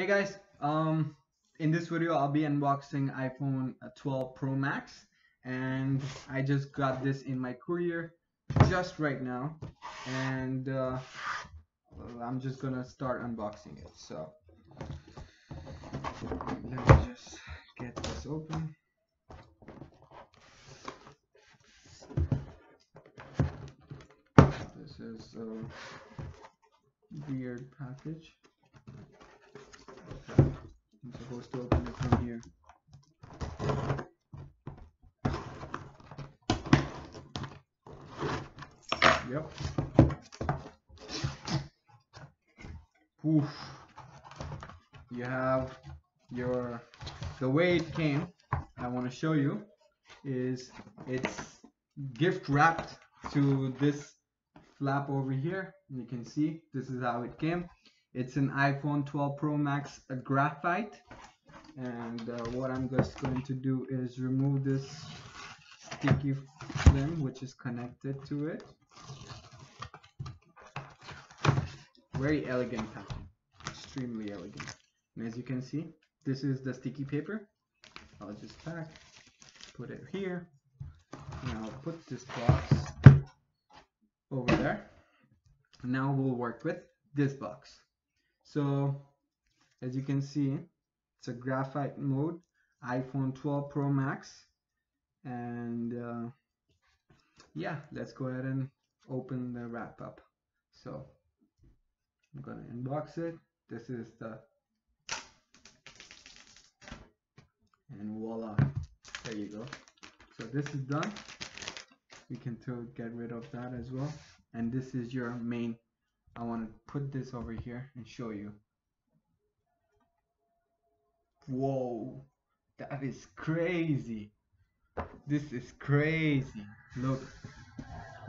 Hey guys, um, in this video I'll be unboxing iPhone 12 Pro Max and I just got this in my courier just right now and uh, I'm just gonna start unboxing it so. Let me just get this open. This is a weird package. I'm supposed to open it from here. Yep. Oof. You have your the way it came. I want to show you is it's gift wrapped to this flap over here. You can see this is how it came. It's an iPhone 12 Pro Max graphite and uh, what I'm just going to do is remove this sticky film which is connected to it. Very elegant packaging, extremely elegant. And as you can see, this is the sticky paper. I'll just pack, put it here. Now I'll put this box over there. Now we'll work with this box. So as you can see, it's a graphite mode, iPhone 12 Pro Max. And uh, yeah, let's go ahead and open the wrap up. So I'm gonna unbox it. This is the and voila, there you go. So this is done. We can get rid of that as well. And this is your main I want to put this over here and show you. Whoa, that is crazy. This is crazy. Look,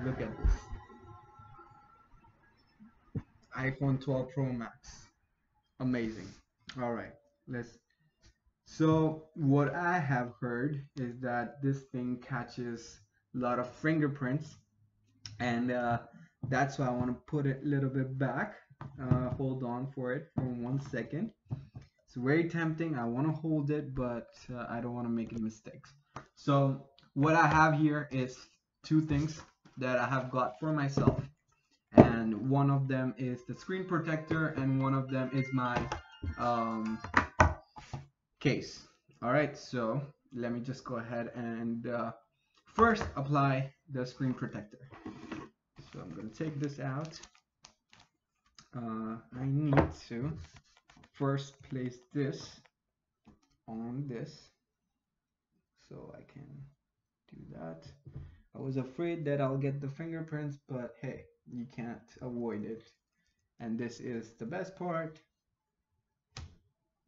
look at this. iPhone 12 Pro Max. Amazing. All right, let's. So what I have heard is that this thing catches a lot of fingerprints and uh, that's why I want to put it a little bit back. Uh, hold on for it for one second. It's very tempting. I want to hold it but uh, I don't want to make any mistakes. So what I have here is two things that I have got for myself. And one of them is the screen protector and one of them is my um, case. Alright so let me just go ahead and uh, first apply the screen protector so I'm going to take this out. Uh, I need to first place this on this so I can do that. I was afraid that I'll get the fingerprints, but hey, you can't avoid it. And this is the best part.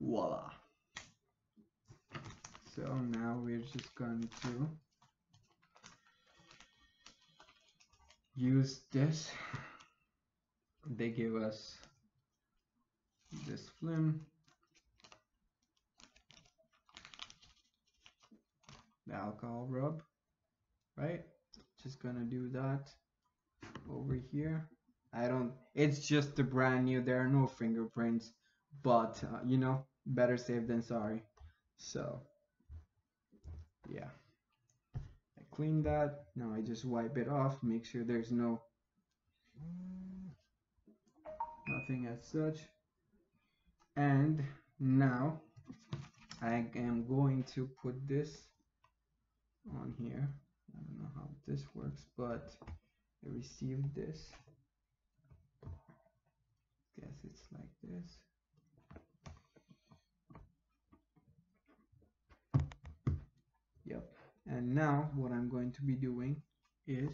Voila. So now we're just going to use this. They give us this flim. The alcohol rub right? Just gonna do that over here. I don't it's just a brand new. There are no fingerprints but uh, you know better safe than sorry. So yeah clean that. Now I just wipe it off make sure there's no nothing as such. And now I am going to put this on here. I don't know how this works but I received this. Guess it's like this and now what I'm going to be doing is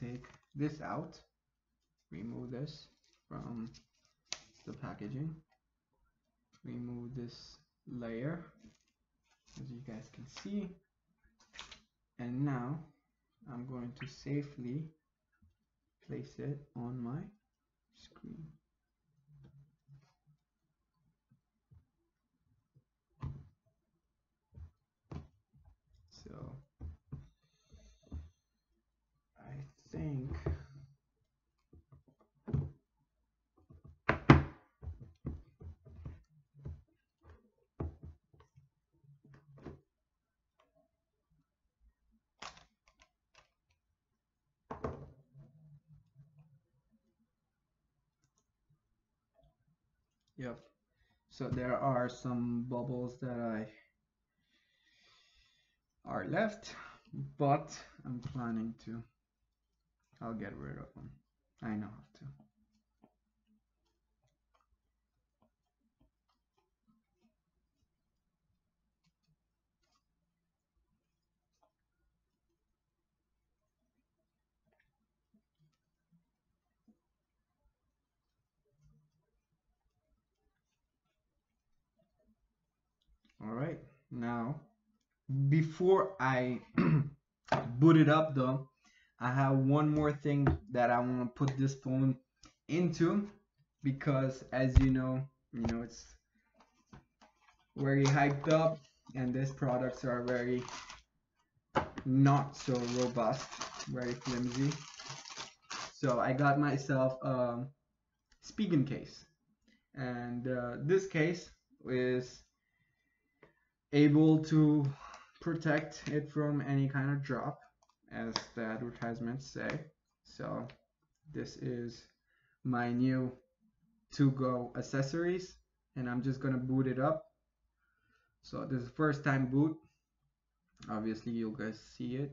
take this out remove this from the packaging remove this layer as you guys can see. And now I'm going to safely place it on my screen Yep. So there are some bubbles that I are left, but I'm planning to. I'll get rid of them. I know how to. All right, now before I boot it up though, I have one more thing that I want to put this phone into because as you know, you know, it's very hyped up and these products are very not so robust, very flimsy. So I got myself a Spigen case and uh, this case is able to protect it from any kind of drop as the advertisements say. So this is my new to go accessories and I'm just gonna boot it up. So this is first time boot. Obviously you guys see it.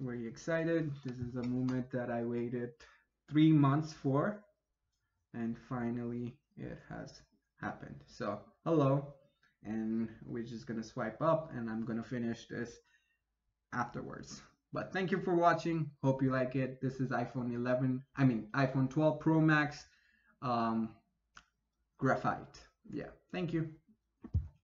Very excited. This is a moment that I waited three months for and finally it has happened. So hello and we're just gonna swipe up and I'm gonna finish this afterwards. But thank you for watching. Hope you like it. This is iPhone 11 I mean iPhone 12 Pro Max um, graphite. Yeah thank you